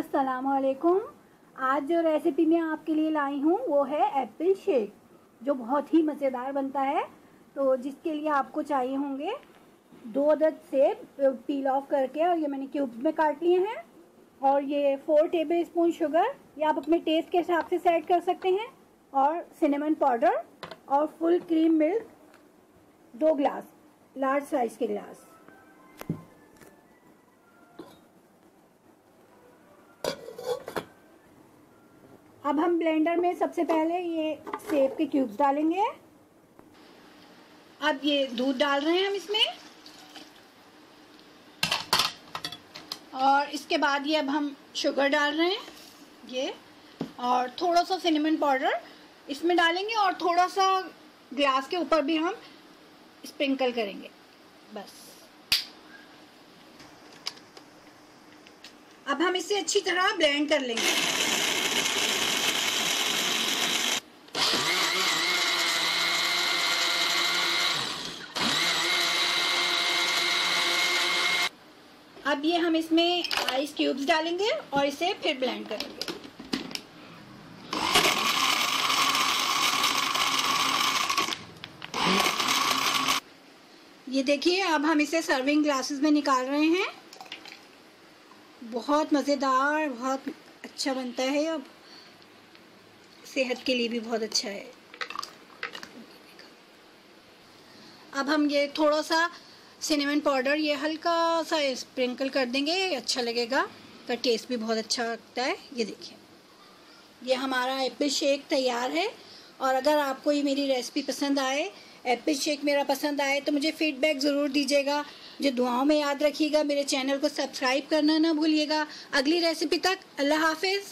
असलकुम आज जो रेसिपी मैं आपके लिए लाई हूँ, वो है एप्पल शेक जो बहुत ही मज़ेदार बनता है। तो जिसके लिए आपको चाहिए होंगे दो अदद सेब पील ऑफ़ करके, और ये मैंने क्यूब्स में काट लिए हैं। और ये फोर टेबल स्पून शुगर ये आप अपने टेस्ट के हिसाब से सेट कर सकते हैं। और सिनेमन पाउडर और फुल क्रीम मिल्क दो ग्लास लार्ज साइज़ के ग्लास अब हम ब्लेंडर में सबसे पहले ये सेब के क्यूब्स डालेंगे। अब ये दूध डाल रहे हैं हम इसमें। और इसके बाद ये अब हम शुगर डाल रहे हैं, ये। और थोड़ा सा सिनेमन पाउडर इसमें डालेंगे और थोड़ा सा ग्लास के ऊपर भी हम स्प्रिंकल करेंगे, बस। अब हम इसे अच्छी तरह ब्लेंड कर लेंगे। अब ये हम इसमें आइस क्यूब्स डालेंगे और इसे फिर ब्लेंड करेंगे। ये देखिए, अब हम इसे सर्विंग ग्लासेस में निकाल रहे हैं। बहुत मज़ेदार, बहुत अच्छा बनता है अब सेहत के लिए भी बहुत अच्छा है। अब हम ये थोड़ा सा सिनेमन पाउडर ये हल्का सा स्प्रिंकल कर देंगे अच्छा लगेगा। का टेस्ट भी बहुत अच्छा लगता है, ये देखिए। ये हमारा एप्पल शेक तैयार है और अगर आपको ये मेरी रेसिपी पसंद आए एप्पल शेक मेरा पसंद आए तो मुझे फीडबैक ज़रूर दीजिएगा। जो दुआओं में याद रखिएगा। मेरे चैनल को सब्सक्राइब करना ना भूलिएगा। अगली रेसिपी तक अल्लाह हाफिज़।